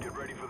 Get ready for